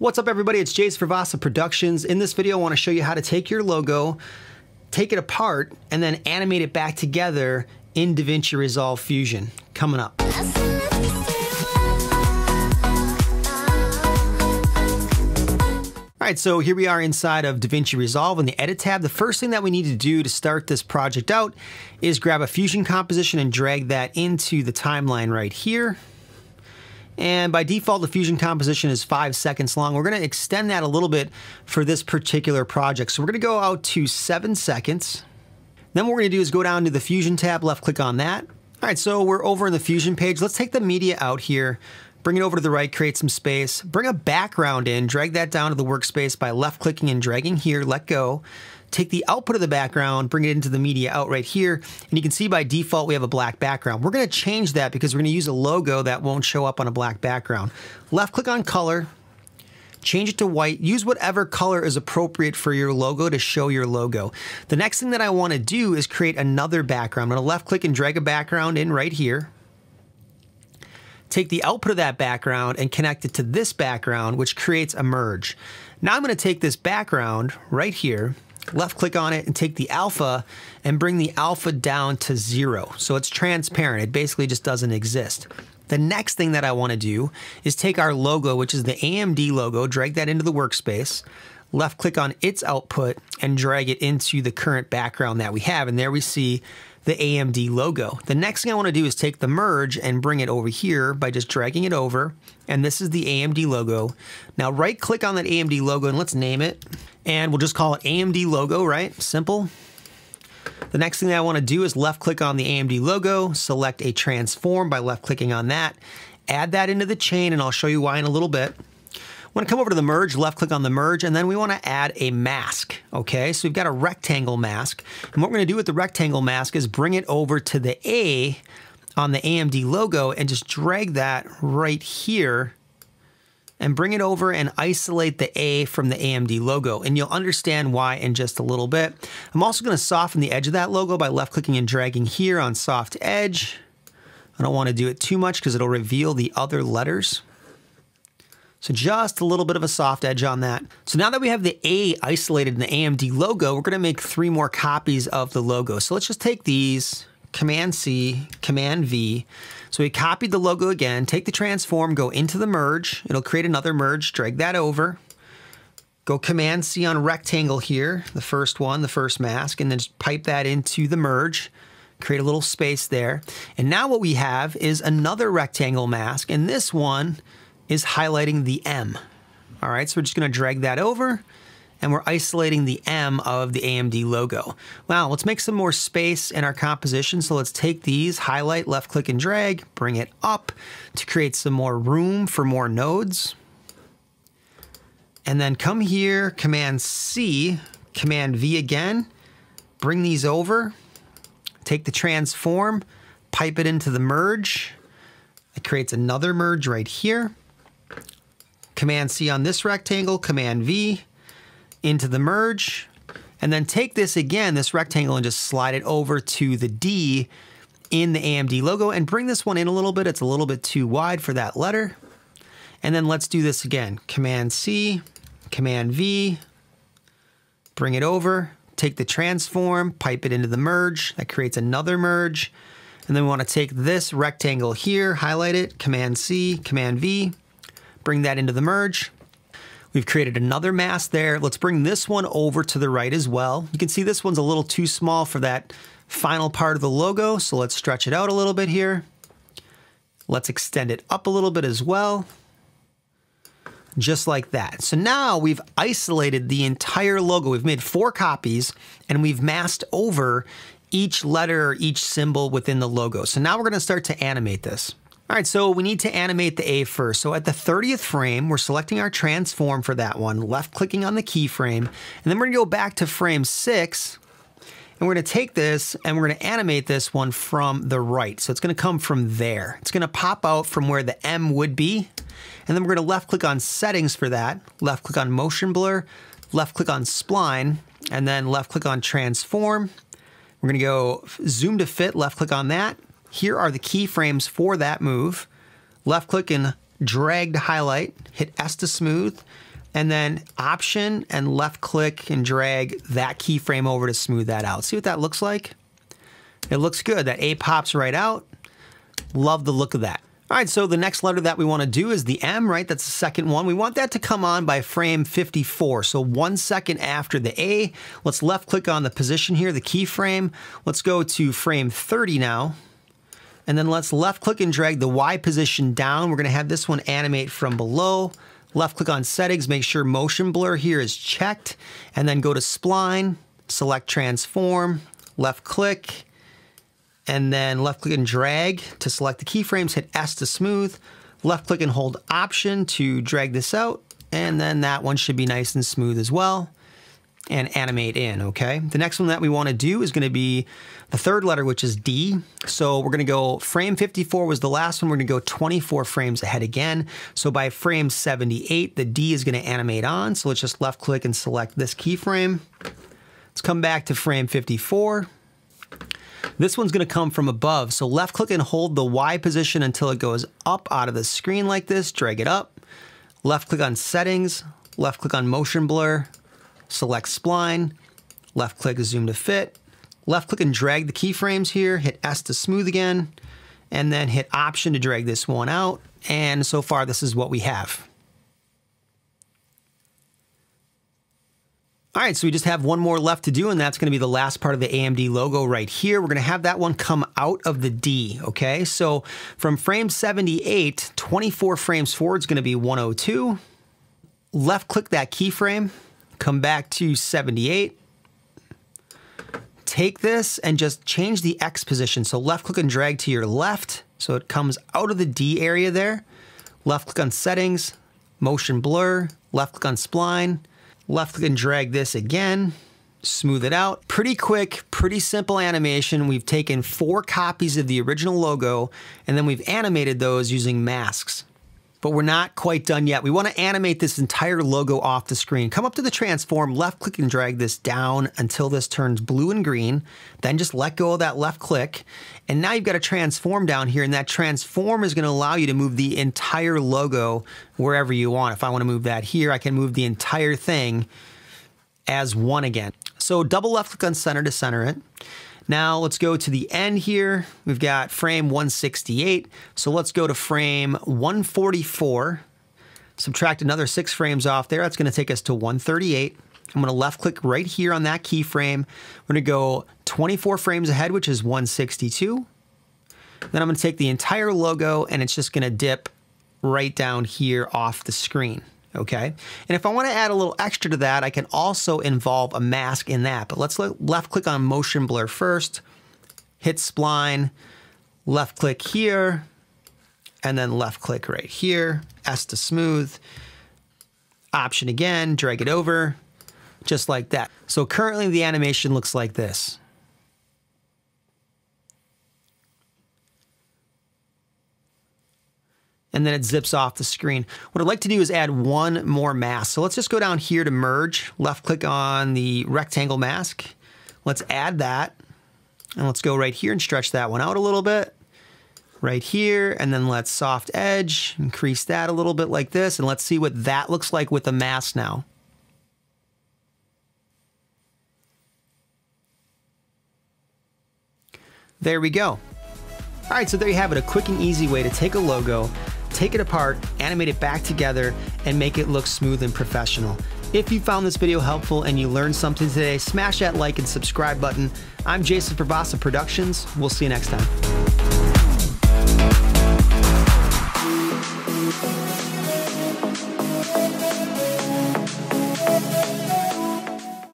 What's up everybody, it's Jace Vasa Productions. In this video I want to show you how to take your logo, take it apart, and then animate it back together in DaVinci Resolve Fusion. Coming up. All right, so here we are inside of DaVinci Resolve in the Edit tab. The first thing that we need to do to start this project out is grab a Fusion composition and drag that into the timeline right here. And by default, the Fusion composition is five seconds long. We're gonna extend that a little bit for this particular project. So we're gonna go out to seven seconds. Then what we're gonna do is go down to the Fusion tab, left click on that. All right, so we're over in the Fusion page. Let's take the media out here, bring it over to the right, create some space, bring a background in, drag that down to the workspace by left clicking and dragging here, let go take the output of the background, bring it into the media out right here, and you can see by default we have a black background. We're gonna change that because we're gonna use a logo that won't show up on a black background. Left click on color, change it to white, use whatever color is appropriate for your logo to show your logo. The next thing that I wanna do is create another background. I'm gonna left click and drag a background in right here. Take the output of that background and connect it to this background, which creates a merge. Now I'm gonna take this background right here left click on it and take the alpha and bring the alpha down to zero. So it's transparent. It basically just doesn't exist. The next thing that I want to do is take our logo, which is the AMD logo, drag that into the workspace, left click on its output and drag it into the current background that we have. And there we see the AMD logo. The next thing I want to do is take the merge and bring it over here by just dragging it over. And this is the AMD logo. Now right click on that AMD logo and let's name it. And we'll just call it AMD logo, right? Simple. The next thing that I want to do is left click on the AMD logo, select a transform by left clicking on that, add that into the chain, and I'll show you why in a little bit. Want to come over to the merge, left click on the merge, and then we want to add a mask. Okay, so we've got a rectangle mask. And what we're going to do with the rectangle mask is bring it over to the A on the AMD logo and just drag that right here and bring it over and isolate the A from the AMD logo. And you'll understand why in just a little bit. I'm also going to soften the edge of that logo by left clicking and dragging here on soft edge. I don't want to do it too much because it'll reveal the other letters. So just a little bit of a soft edge on that. So now that we have the A isolated in the AMD logo, we're gonna make three more copies of the logo. So let's just take these, Command C, Command V. So we copied the logo again, take the transform, go into the merge. It'll create another merge, drag that over. Go Command C on rectangle here, the first one, the first mask, and then just pipe that into the merge create a little space there. And now what we have is another rectangle mask, and this one is highlighting the M. All right, so we're just gonna drag that over and we're isolating the M of the AMD logo. Wow, let's make some more space in our composition. So let's take these, highlight, left click and drag, bring it up to create some more room for more nodes. And then come here, Command C, Command V again, bring these over, take the transform, pipe it into the merge. It creates another merge right here. Command C on this rectangle, Command V into the merge, and then take this again, this rectangle, and just slide it over to the D in the AMD logo and bring this one in a little bit. It's a little bit too wide for that letter. And then let's do this again. Command C, Command V, bring it over, take the transform, pipe it into the merge. That creates another merge. And then we want to take this rectangle here, highlight it, Command C, Command V, Bring that into the merge. We've created another mask there. Let's bring this one over to the right as well. You can see this one's a little too small for that final part of the logo, so let's stretch it out a little bit here. Let's extend it up a little bit as well. Just like that. So now we've isolated the entire logo. We've made four copies and we've masked over each letter or each symbol within the logo. So now we're gonna start to animate this. All right, so we need to animate the A first. So at the 30th frame, we're selecting our transform for that one, left clicking on the keyframe, and then we're gonna go back to frame six, and we're gonna take this and we're gonna animate this one from the right. So it's gonna come from there. It's gonna pop out from where the M would be, and then we're gonna left click on settings for that, left click on motion blur, left click on spline, and then left click on transform. We're gonna go zoom to fit, left click on that, here are the keyframes for that move. Left click and drag to highlight, hit S to smooth, and then option and left click and drag that keyframe over to smooth that out. See what that looks like? It looks good. That A pops right out. Love the look of that. All right, so the next letter that we want to do is the M, right? That's the second one. We want that to come on by frame 54. So one second after the A, let's left click on the position here, the keyframe. Let's go to frame 30 now. And then let's left click and drag the Y position down. We're gonna have this one animate from below. Left click on settings, make sure motion blur here is checked. And then go to spline, select transform, left click, and then left click and drag to select the keyframes, hit S to smooth, left click and hold option to drag this out, and then that one should be nice and smooth as well and animate in, okay? The next one that we wanna do is gonna be the third letter, which is D. So we're gonna go, frame 54 was the last one, we're gonna go 24 frames ahead again. So by frame 78, the D is gonna animate on. So let's just left click and select this keyframe. Let's come back to frame 54. This one's gonna come from above. So left click and hold the Y position until it goes up out of the screen like this, drag it up. Left click on settings, left click on motion blur, select spline, left click zoom to fit, left click and drag the keyframes here, hit S to smooth again, and then hit option to drag this one out. And so far this is what we have. All right, so we just have one more left to do, and that's gonna be the last part of the AMD logo right here. We're gonna have that one come out of the D, okay? So from frame 78, 24 frames forward is gonna be 102. Left click that keyframe, come back to 78. Take this and just change the X position. So left click and drag to your left, so it comes out of the D area there. Left click on settings, motion blur, left click on spline, Left click and drag this again, smooth it out. Pretty quick, pretty simple animation. We've taken four copies of the original logo and then we've animated those using masks. But we're not quite done yet. We want to animate this entire logo off the screen. Come up to the transform, left click and drag this down until this turns blue and green. Then just let go of that left click. And now you've got a transform down here and that transform is going to allow you to move the entire logo wherever you want. If I want to move that here, I can move the entire thing as one again. So double left click on center to center it. Now let's go to the end here. We've got frame 168. So let's go to frame 144. Subtract another six frames off there. That's gonna take us to 138. I'm gonna left click right here on that keyframe. We're gonna go 24 frames ahead, which is 162. Then I'm gonna take the entire logo and it's just gonna dip right down here off the screen okay? And if I want to add a little extra to that, I can also involve a mask in that. But let's left click on motion blur first, hit spline, left click here, and then left click right here, S to smooth, option again, drag it over, just like that. So currently the animation looks like this. And then it zips off the screen. What I'd like to do is add one more mask. So let's just go down here to merge, left click on the rectangle mask. Let's add that. And let's go right here and stretch that one out a little bit. Right here, and then let's soft edge, increase that a little bit like this, and let's see what that looks like with the mask now. There we go. All right, so there you have it, a quick and easy way to take a logo, take it apart, animate it back together, and make it look smooth and professional. If you found this video helpful and you learned something today, smash that like and subscribe button. I'm Jason for Vasa Productions. We'll see you next time.